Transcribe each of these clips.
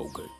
Okay.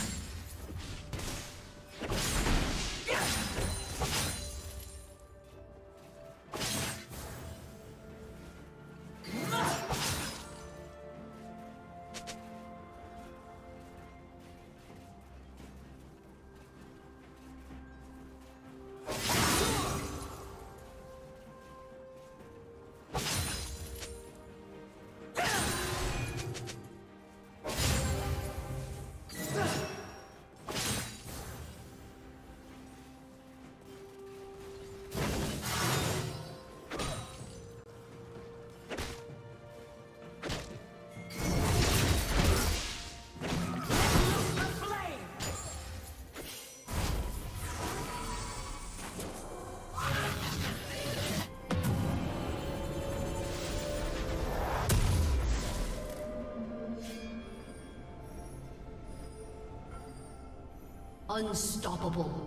Unstoppable.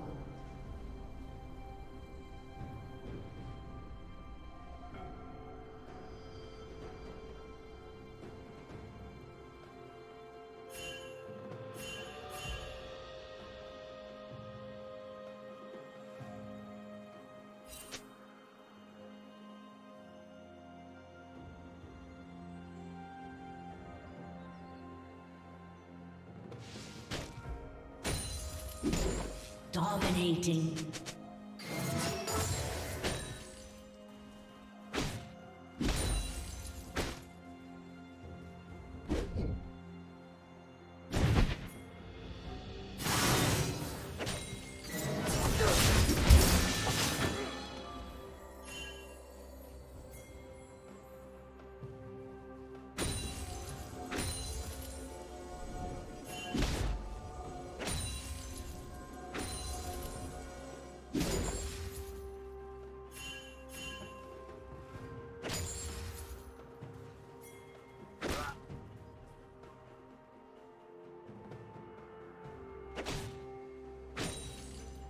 Dominating.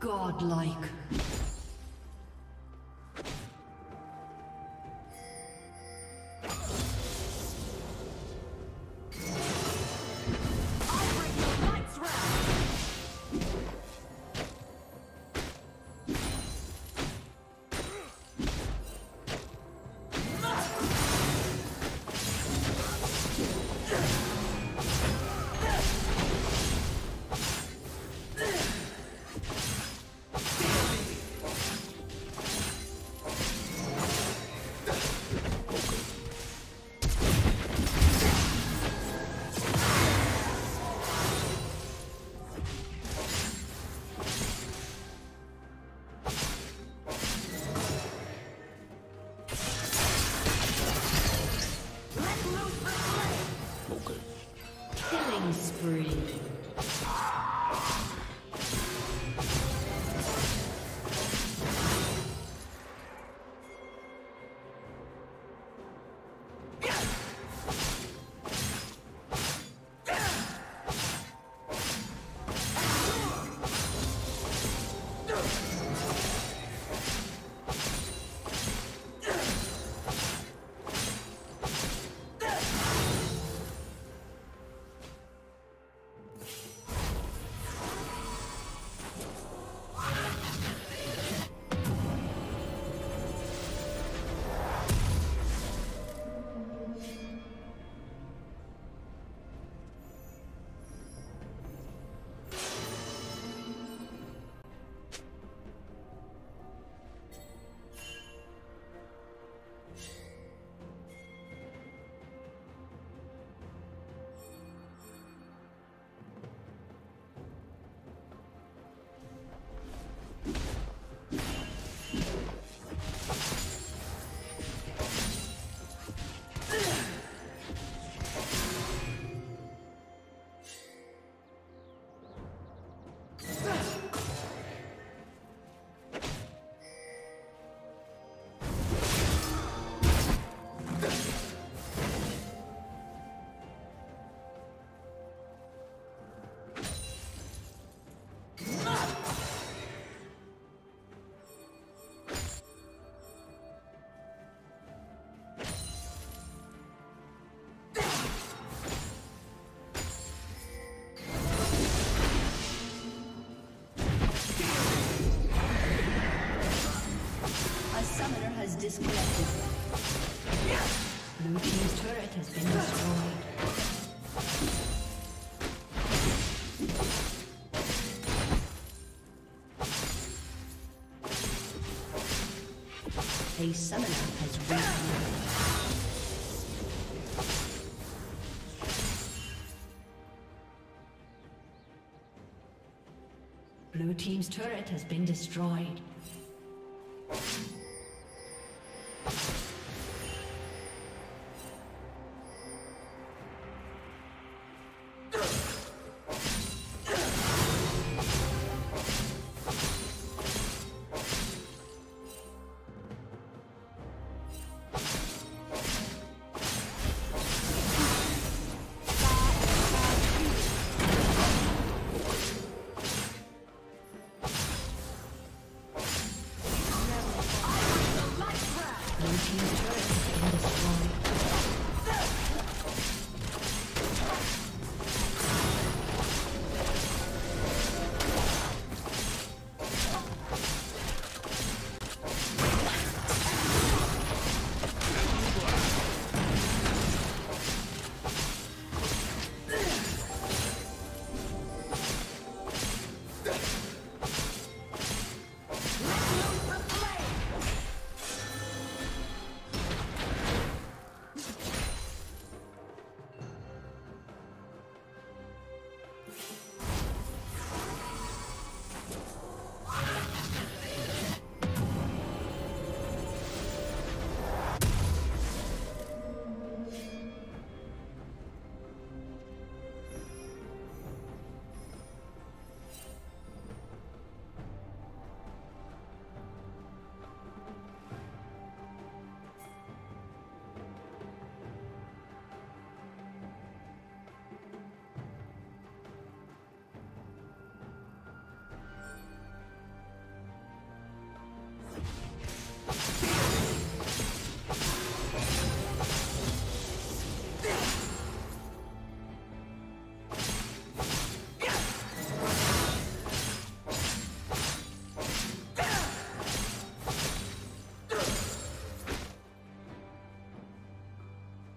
Godlike. A summoner has reached Blue Team's turret has been destroyed.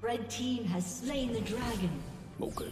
Red team has slain the dragon. Okay.